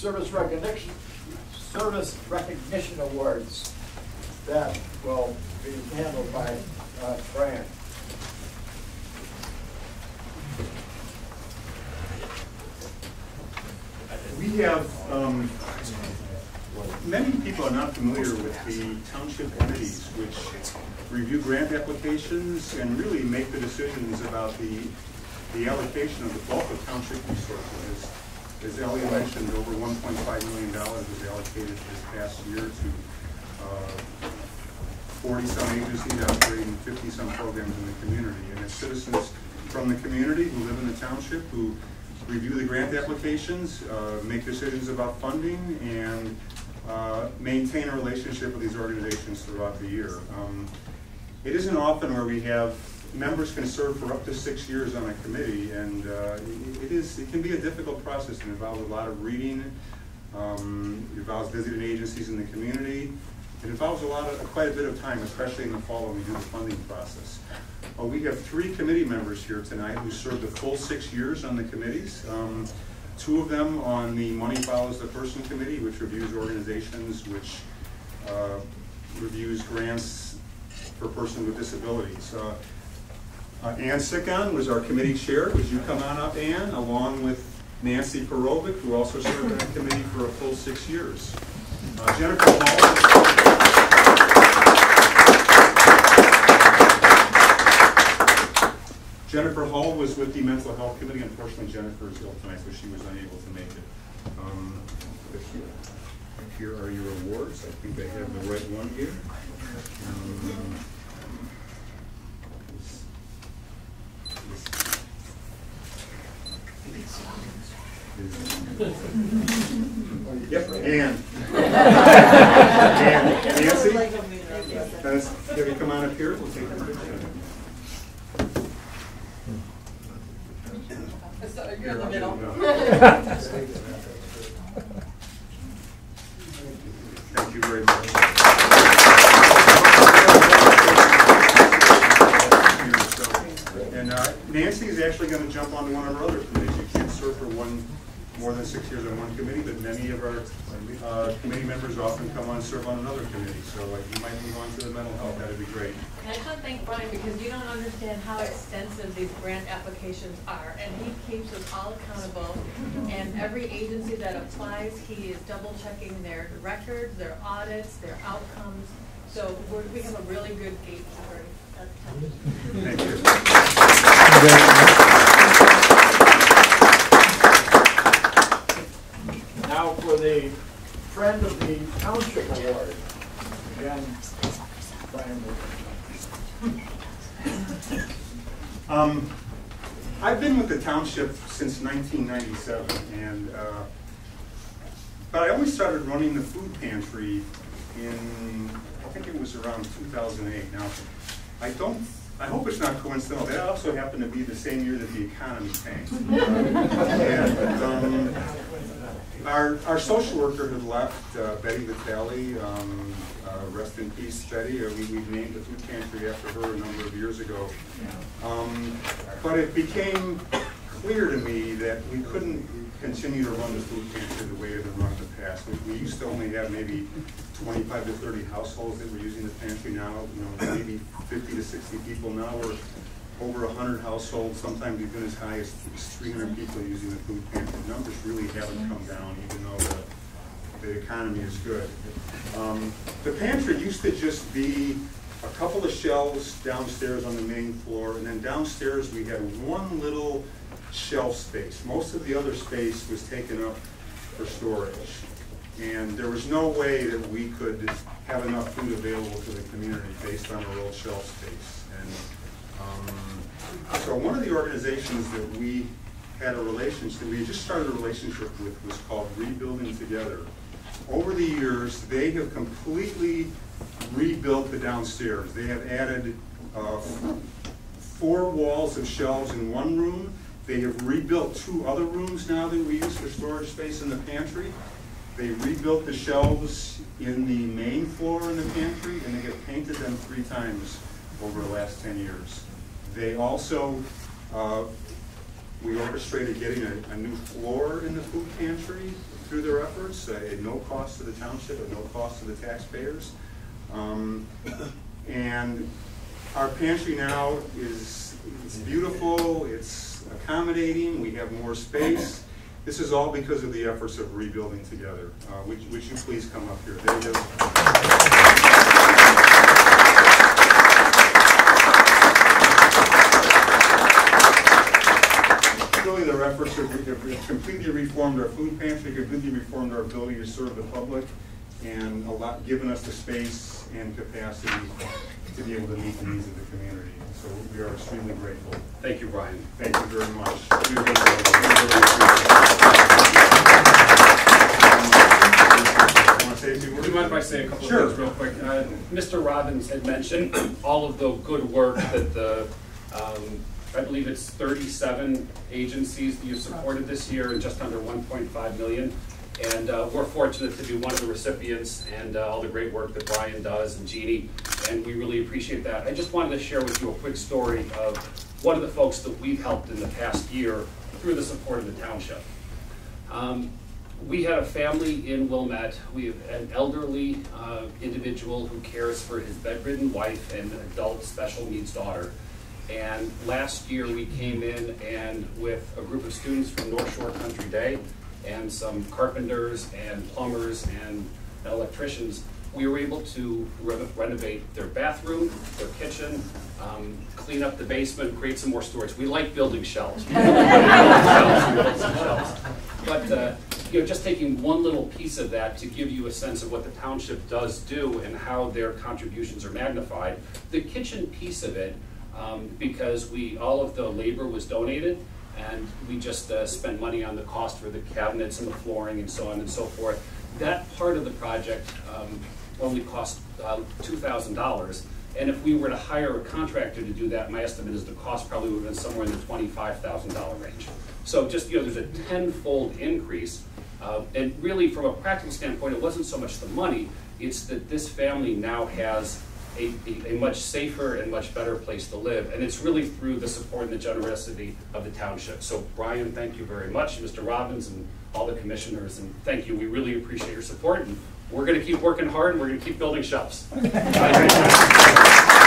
service recognition, service recognition awards that will be handled by uh. We have, um, many people are not familiar with the township committees, which review grant applications and really make the decisions about the, the allocation of the bulk of township resources. As Elliot mentioned, over one point five million dollars was allocated this past year to, uh, forty-some agencies operating fifty-some programs in the community. And it's citizens from the community who live in the township who review the grant applications, uh, make decisions about funding, and uh, maintain a relationship with these organizations throughout the year. Um, It isn't often where we have, members can serve for up to six years on a committee, and uh, it it is, it can be a difficult process. It involves a lot of reading, um, it involves visiting agencies in the community. It involves a lot of, quite a bit of time, especially in the fall when we do the funding process. Uh, we have three committee members here tonight who served the full six years on the committees. Um, two of them on the Money Follows the Person Committee, which reviews organizations, which uh, reviews grants for persons with disabilities. Uh, uh, Ann Sickon was our committee chair. Would you come on up, Ann, along with Nancy Perovic, who also served on the committee for a full six years. Uh, Jennifer Hall. Jennifer Hall was with the Mental Health Committee. Unfortunately, Jennifer is ill tonight, so she was unable to make it. Um, here, here are your awards. I think I have the right one here. Um, this- this is- Yep, Ann. Ann, Nancy? Dennis, have you come on up here? We'll take a picture. So you're in the middle. Thank you very much. And uh, Nancy is actually going to jump onto one of our other committees. You can't serve for one, more than six years on one committee, but many of our uh, committee members often come on and serve on another committee. So like, you might move on to the mental health, that'd be great. And I just want to thank Brian because you don't understand how extensive these grant applications are. And he keeps us all accountable. And every agency that applies, he is double checking their records, their audits, their outcomes. So we're, we have a really good gatekeeper at the time. Thank you. Now for the Friend of the Township Award. Again, Brian will. Um, I've been with the township since 1997, and, uh, but I only started running the food pantry in, I think it was around 2008. Now, I don't, I hope it's not coincidental, that also happened to be the same year that the economy tanked. And, um, Our, our social worker had left, uh, Betty Vitale, um, uh, rest in peace, Betty, Uh, we, we named the food pantry after her a number of years ago. Um, But it became clear to me that we couldn't continue to run the food pantry the way it had run in the past. We, we used to only have maybe twenty-five to thirty households that were using the pantry now, you know, maybe fifty to sixty people. Now we're over hundred households, sometimes even as high as three hundred people using the food pantry. The numbers really haven't come down, even though the, the economy is good. Um, The pantry used to just be a couple of shelves downstairs on the main floor, and then downstairs we had one little shelf space. Most of the other space was taken up for storage. And there was no way that we could have enough food available to the community based on our old shelf space. And um, so one of the organizations that we had a relationship, we just started a relationship with was called Rebuilding Together. Over the years, they have completely rebuilt the downstairs. They have added uh, four walls of shelves in one room. They have rebuilt two other rooms now that we use for storage space in the pantry. They rebuilt the shelves in the main floor in the pantry, and they have painted them three times over the last ten years. They also uh, We orchestrated getting a, a new floor in the food pantry through their efforts, uh, at no cost to the township, at no cost to the taxpayers. Um, And our pantry now is, it's beautiful, it's accommodating, we have more space. This is all because of the efforts of rebuilding together. Uh, Would would you please come up here? There go. Really, their efforts have completely reformed our food pantry, completely reformed our ability to serve the public, and a lot, given us the space and capacity to be able to meet the needs of the community. So we are extremely grateful. Thank you, Brian. Thank you very much. We really- really. Want to say a Do you mind if I say a couple Sure. of things real quick? Uh, Mr. Robbins had mentioned all of the good work that the, um, I believe it's 37 agencies that you've supported this year and just under 1.5 million. And uh, we're fortunate to be one of the recipients and uh, all the great work that Brian does and Jeannie, and we really appreciate that. I just wanted to share with you a quick story of one of the folks that we've helped in the past year through the support of the township. Um, We had a family in Wilmette, we have an elderly uh, individual who cares for his bedridden wife and adult special needs daughter. And last year, we came in and with a group of students from North Shore Country Day and some carpenters and plumbers and electricians, we were able to re- renovate their bathroom, their kitchen, um, clean up the basement, create some more storage. We like building shelves. But, uh, you know, just taking one little piece of that to give you a sense of what the township does do and how their contributions are magnified. The kitchen piece of it, um, because we, all of the labor was donated, and we just uh, spent money on the cost for the cabinets and the flooring and so on and so forth. That part of the project um, only cost uh, $2,000. And if we were to hire a contractor to do that, my estimate is the cost probably would have been somewhere in the $25,000 range. So just, you know, there's a tenfold increase. Uh, And really, from a practical standpoint, it wasn't so much the money, it's that this family now has a, a, much safer and much better place to live. And it's really through the support and the generosity of the township. So Brian, thank you very much, Mr. Robbins and all the commissioners, and thank you. We really appreciate your support, and we're gonna keep working hard, and we're gonna keep building shelves.